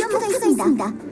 南部が急いだ。